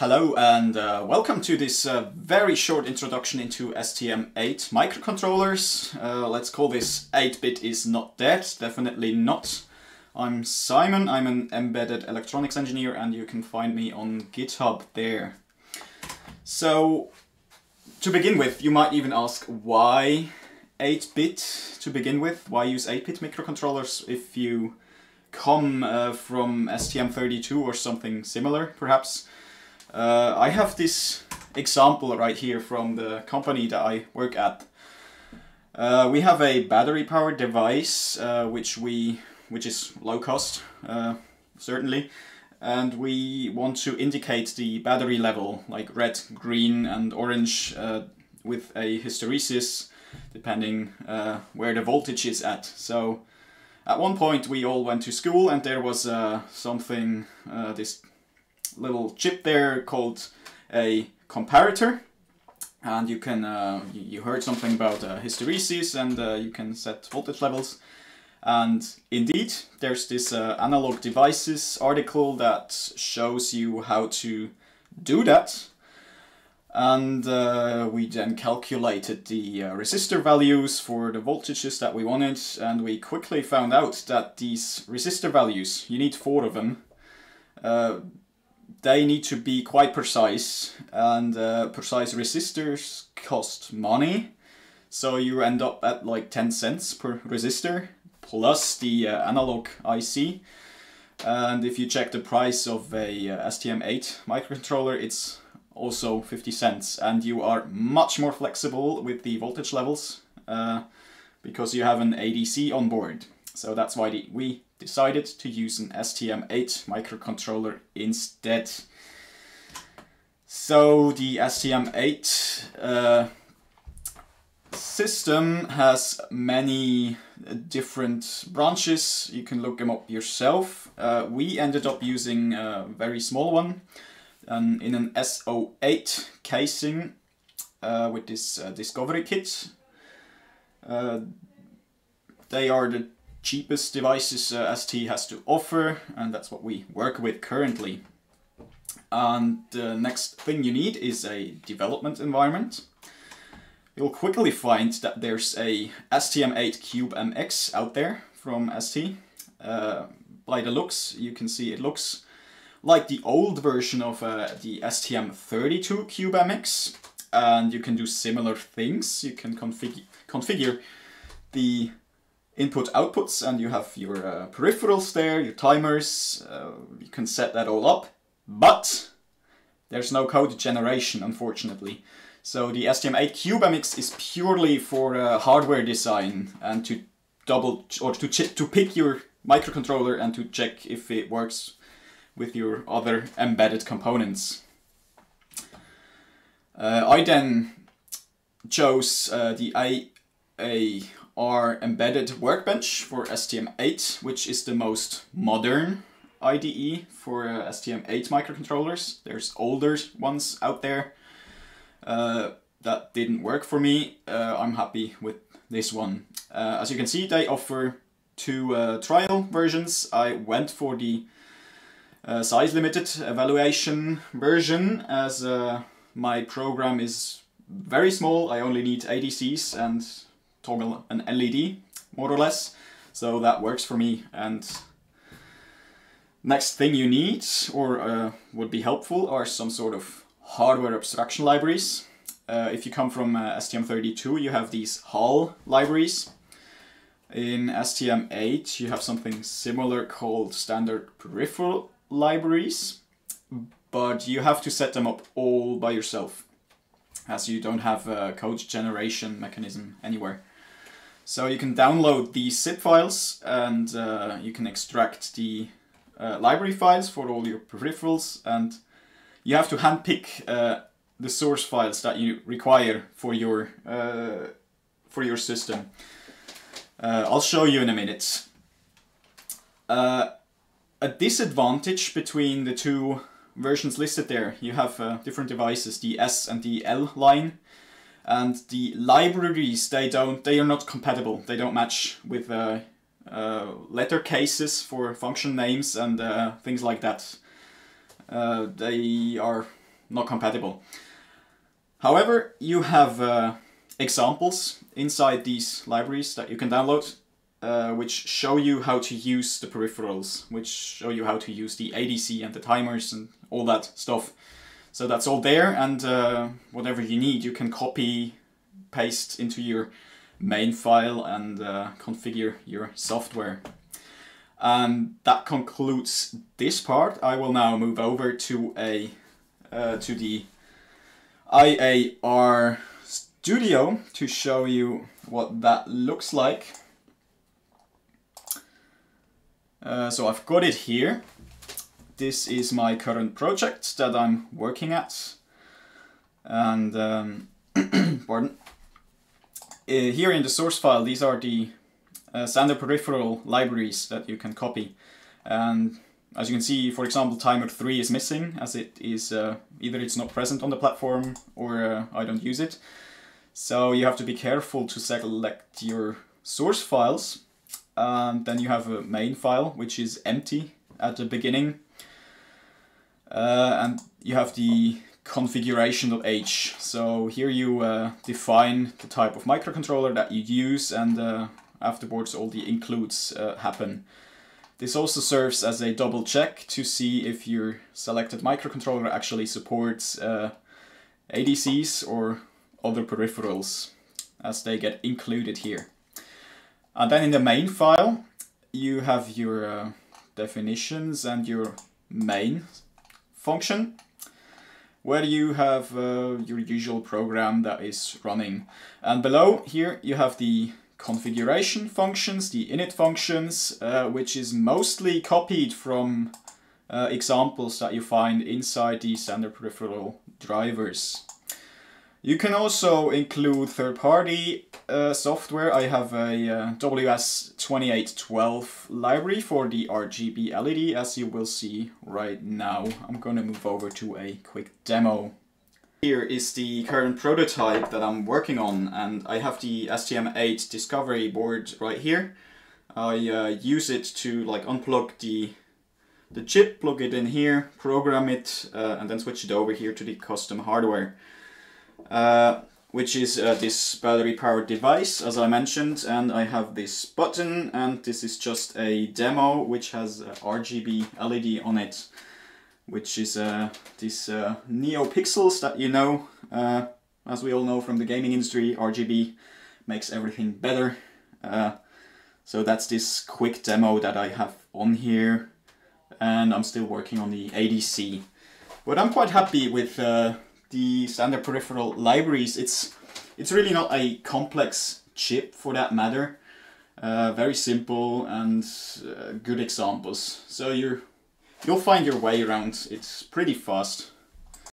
Hello and uh, welcome to this uh, very short introduction into STM8 microcontrollers. Uh, let's call this 8-bit is not dead, definitely not. I'm Simon, I'm an embedded electronics engineer and you can find me on GitHub there. So, to begin with, you might even ask why 8-bit to begin with? Why use 8-bit microcontrollers if you come uh, from STM32 or something similar, perhaps? Uh, I have this example right here from the company that I work at. Uh, we have a battery powered device uh, which we which is low cost uh, certainly and we want to indicate the battery level like red, green and orange uh, with a hysteresis depending uh, where the voltage is at. So at one point we all went to school and there was something this little chip there called a comparator. And you can uh, you heard something about uh, hysteresis and uh, you can set voltage levels. And indeed there's this uh, analog devices article that shows you how to do that. And uh, we then calculated the uh, resistor values for the voltages that we wanted. And we quickly found out that these resistor values you need four of them they need to be quite precise and uh, precise resistors cost money. So you end up at like 10 cents per resistor plus the uh, analog IC and if you check the price of a uh, STM8 microcontroller it's also 50 cents. And you are much more flexible with the voltage levels uh, because you have an ADC on board. So that's why the, we decided to use an STM8 microcontroller instead. So the STM8 uh, system has many different branches. You can look them up yourself. Uh, we ended up using a very small one um, in an SO8 casing uh, with this uh, Discovery kit. Uh, they are the cheapest devices uh, ST has to offer and that's what we work with currently. And the next thing you need is a development environment. You'll quickly find that there's a STM8 Cube MX out there from ST. Uh, by the looks, you can see it looks like the old version of uh, the STM32 Cube MX. And you can do similar things. You can config configure the input outputs and you have your uh, peripherals there, your timers, uh, you can set that all up, but there's no code generation unfortunately. So the STM8 CubeMX is purely for uh, hardware design and to double or to to pick your microcontroller and to check if it works with your other embedded components. Uh, I then chose uh, the A, A our embedded workbench for STM8, which is the most modern IDE for uh, STM8 microcontrollers. There's older ones out there uh, that didn't work for me. Uh, I'm happy with this one. Uh, as you can see, they offer two uh, trial versions. I went for the uh, size limited evaluation version as my program is very small. I only need ADCs and toggle an LED, more or less. So that works for me. And next thing you need, or uh, would be helpful, are some sort of hardware abstraction libraries. Uh, if you come from uh, STM32, you have these HAL libraries. In STM8, you have something similar called standard peripheral libraries, but you have to set them up all by yourself, as you don't have a code generation mechanism anywhere. So you can download these zip files and uh, you can extract the uh, library files for all your peripherals and you have to handpick uh, the source files that you require for your uh, for your system. Uh, I'll show you in a minute. Uh, a disadvantage between the two versions listed there, you have different devices, the S and the L line. And the libraries they don't they are not compatible. They don't match with uh, uh, letter cases for function names and uh, things like that. Uh, they are not compatible. However, you have uh, examples inside these libraries that you can download uh, which show you how to use the peripherals, which show you how to use the ADC and the timers and all that stuff. So that's all there and uh, whatever you need you can copy, paste into your main file and uh, configure your software. And that concludes this part. I will now move over to a uh, to the IAR Studio to show you what that looks like. Uh, so I've got it here. This is my current project that I'm working at. And, um, pardon. Uh, here in the source file, these are the uh, standard peripheral libraries that you can copy. And as you can see, for example, timer 3 is missing as it is uh, either it's not present on the platform or uh, I don't use it. So you have to be careful to select your source files. And then you have a main file which is empty at the beginning. Uh, and you have the configuration.h. So here you uh, define the type of microcontroller that you use and uh, afterwards all the includes uh, happen. This also serves as a double check to see if your selected microcontroller actually supports uh, ADCs or other peripherals as they get included here. And then in the main file you have your uh, definitions and your main function where you have uh, your usual program that is running. And below here you have the configuration functions, the init functions, uh, which is mostly copied from uh, examples that you find inside the standard peripheral drivers. You can also include third-party uh, software. I have a uh, WS2812 library for the RGB LED, as you will see right now. I'm gonna move over to a quick demo. Here is the current prototype that I'm working on, and I have the STM8 Discovery board right here. I uh, use it to like unplug the the chip, plug it in here, program it, uh, and then switch it over here to the custom hardware. Uh, which is uh, this battery powered device as I mentioned and I have this button and this is just a demo which has RGB LED on it which is uh, these uh, NeoPixels that you know uh, as we all know from the gaming industry RGB makes everything better. Uh, so that's this quick demo that I have on here and I'm still working on the ADC but I'm quite happy with the standard peripheral libraries, it's it's really not a complex chip for that matter. Uh, very simple and uh, good examples. So you're you'll find your way around. It's pretty fast.